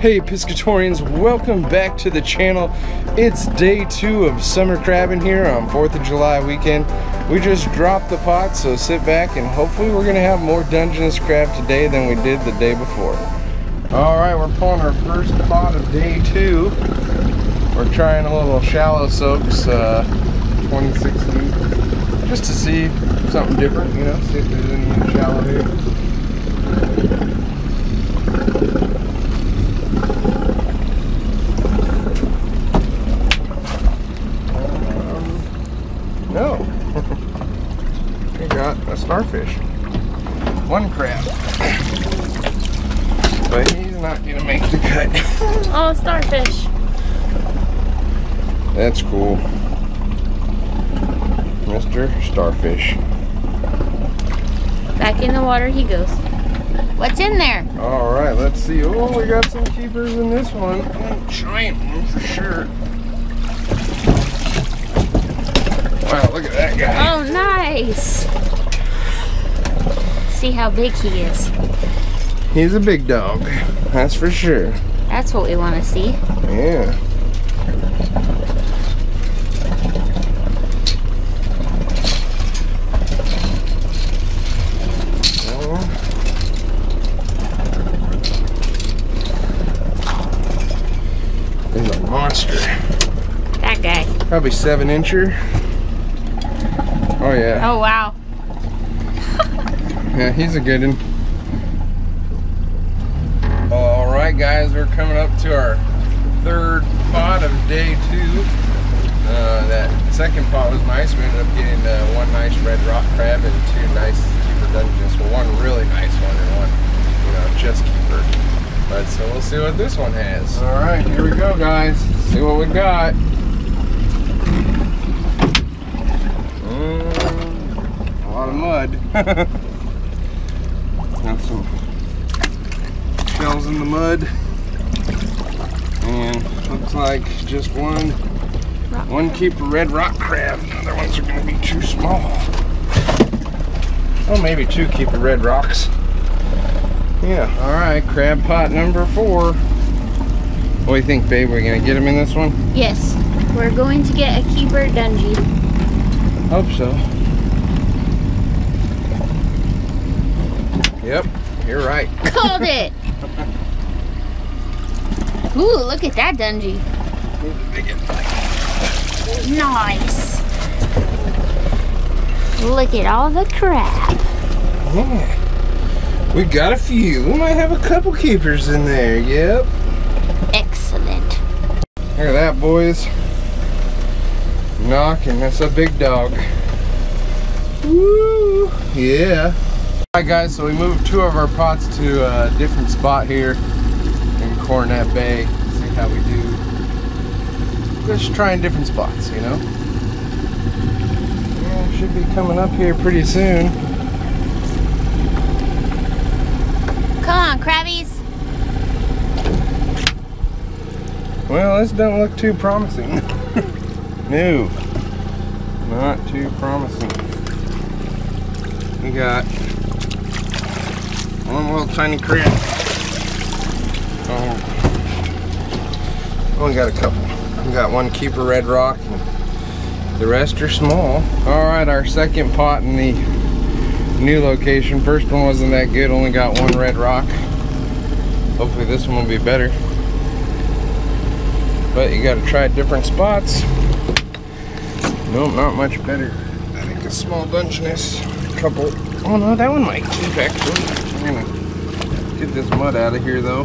Hey Piscatorians, welcome back to the channel. It's day two of summer crabbing here on 4th of July weekend. We just dropped the pot, so sit back and hopefully we're gonna have more Dungeness crab today than we did the day before. All right, we're pulling our first pot of day two. We're trying a little shallow soaks, uh, 26 feet, just to see something different, you know, see if there's any shallow here. Um, no. we got a starfish. One crab. But he's not gonna make the cut. Oh, starfish. That's cool. Mr. Starfish. Back in the water he goes. What's in there? All right, let's see. Oh, we got some keepers in this one. Giant one for sure. Wow, look at that guy. Oh, nice. See how big he is. He's a big dog. That's for sure. That's what we want to see. Yeah. He's a monster. That guy. Probably seven incher. Oh yeah. Oh, wow. Yeah, he's a good one. All right, guys, we're coming up to our third pot of day two. Uh, that second pot was nice. We ended up getting uh, one nice red rock crab and two nice keeper Dungeness. Well, one really nice one and one, you know, just keeper. But so we'll see what this one has. All right, here we go, guys. See what we got. Mm, a lot of mud. Got some shells in the mud. And looks like just one Rock one keeper red rock crab. The other ones are gonna be too small. Oh, maybe two keeper red rocks. Yeah, all right, crab pot number four. What do you think, babe? We're gonna get him in this one? Yes. We're going to get a keeper dungy. Hope so. Yep, you're right. Called it. Ooh, look at that dungy. Nice. Look at all the crap. Yeah. We got a few. We might have a couple keepers in there. Yep. Excellent. Look at that, boys. Knocking. That's a big dog. Woo! Yeah. Alright, guys, so we moved two of our pots to a different spot here in Cornet Bay. See how we do. Just trying different spots, you know? Yeah, should be coming up here pretty soon. Come on, crabbies. Well, this don't look too promising. no. Not too promising. We got one little tiny crab. Oh. Only got a couple. We got one keeper red rock. The rest are small. All right, our second pot in the new location. First one wasn't that good. Only got one red rock. Hopefully this one will be better but you gotta try different spots. Nope, not much better. I think a small Dungeness, a couple. Oh no, that one might keep actually. Gonna get this mud out of here though.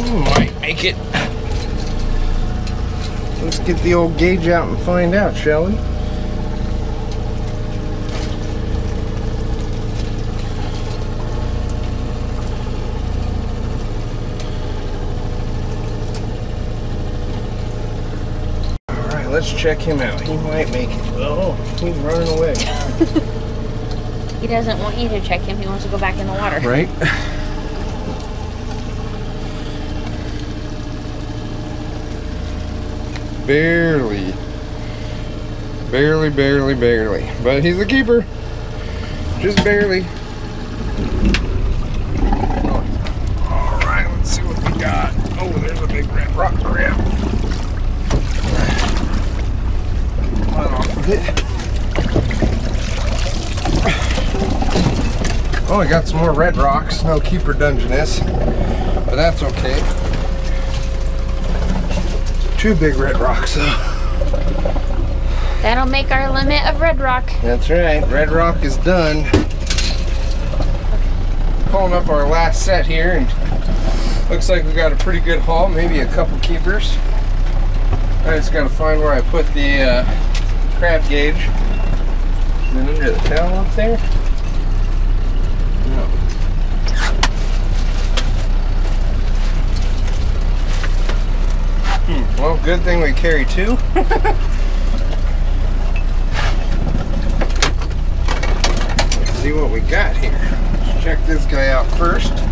Ooh, might make it. Let's get the old gauge out and find out, shall we? Alright, let's check him out. He might make it. Oh, he's running away. He doesn't want you to check him. He wants to go back in the water. Right? Barely. Barely, barely, barely. But he's a keeper. Just barely. All right, let's see what we got. Oh, there's a big red rock crab. Run off of it. Oh, we got some more red rocks. No keeper Dungeness, but that's okay. Two big red rocks, though. That'll make our limit of red rock. That's right. Red rock is done. Pulling up our last set here, and looks like we got a pretty good haul. Maybe a couple keepers. I just got to find where I put the uh, crab gauge. Is it under the towel up there? No. Hmm, well, good thing we carry two. Let's see what we got here. Let's check this guy out first.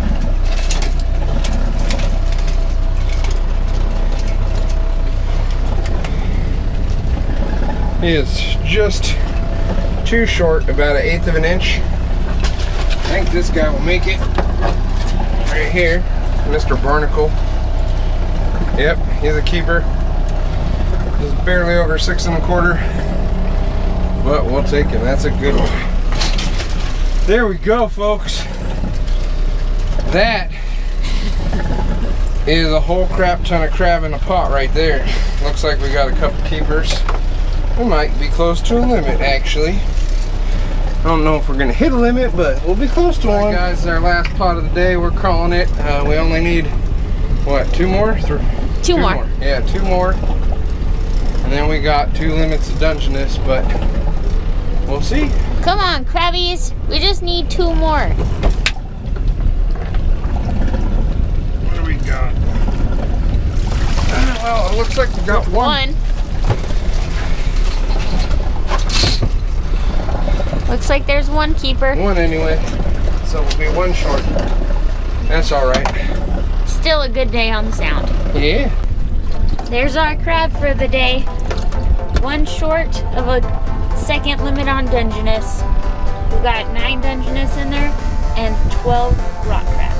Is just too short, about an eighth of an inch. I think this guy will make it right here. Mr. Barnacle. Yep, he's a keeper. Just barely over six and a quarter. But we'll take him. That's a good one. There we go, folks. That is a whole crap ton of crab in a pot right there. Looks like we got a couple keepers. We might be close to a limit, actually. I don't know if we're gonna hit a limit, but we'll be close to one. guys, our last pot of the day. We're calling it. Uh, we only need what? Two more? Three, Two, more. Yeah, two more. And then we got two limits of Dungeness, but we'll see. Come on, crabbies. We just need two more. What do we got? Uh, well, it looks like we got one. One. Looks like there's one keeper. One anyway. So we'll be one short. That's all right. Still a good day on the sound. Yeah. There's our crab for the day. One short of a second limit on Dungeness. We've got nine Dungeness in there and 12 rock crabs.